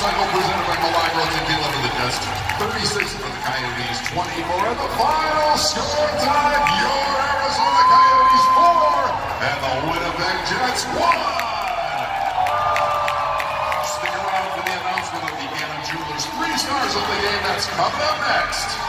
motorcycle presented by Milagro Tequila for the Dust, 36 for the Coyotes, 24 in the final score time. Your Arizona Coyotes 4 and the Winnipeg Jets 1. Stick around for the announcement of the Anna Jewelers three stars of the game that's coming up next.